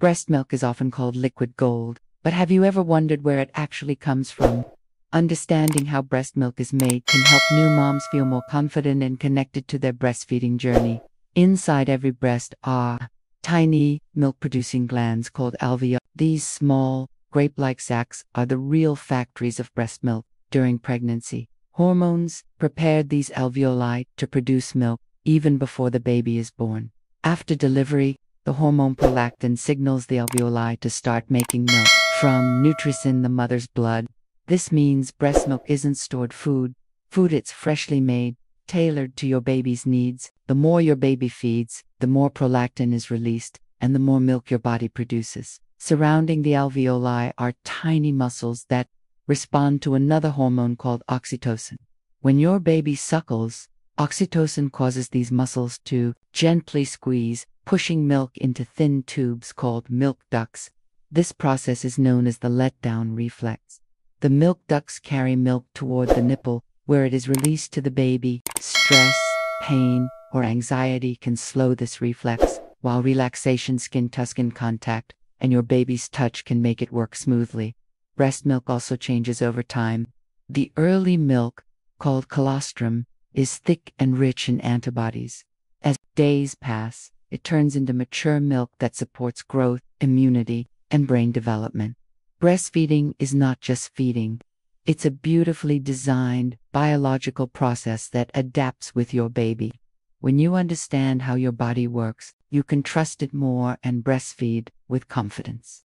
Breast milk is often called liquid gold, but have you ever wondered where it actually comes from? Understanding how breast milk is made can help new moms feel more confident and connected to their breastfeeding journey. Inside every breast are tiny milk producing glands called alveoli. These small, grape like sacs are the real factories of breast milk during pregnancy. Hormones prepared these alveoli to produce milk even before the baby is born. After delivery, the hormone prolactin signals the alveoli to start making milk from nutricin the mother's blood. This means breast milk isn't stored food, food it's freshly made, tailored to your baby's needs. The more your baby feeds, the more prolactin is released, and the more milk your body produces. Surrounding the alveoli are tiny muscles that respond to another hormone called oxytocin. When your baby suckles, oxytocin causes these muscles to gently squeeze, pushing milk into thin tubes called milk ducts. This process is known as the letdown reflex. The milk ducts carry milk toward the nipple, where it is released to the baby. Stress, pain, or anxiety can slow this reflex, while relaxation, skin to skin contact, and your baby's touch can make it work smoothly. Breast milk also changes over time. The early milk, called colostrum, is thick and rich in antibodies. As days pass, it turns into mature milk that supports growth, immunity, and brain development. Breastfeeding is not just feeding, it's a beautifully designed biological process that adapts with your baby. When you understand how your body works, you can trust it more and breastfeed with confidence.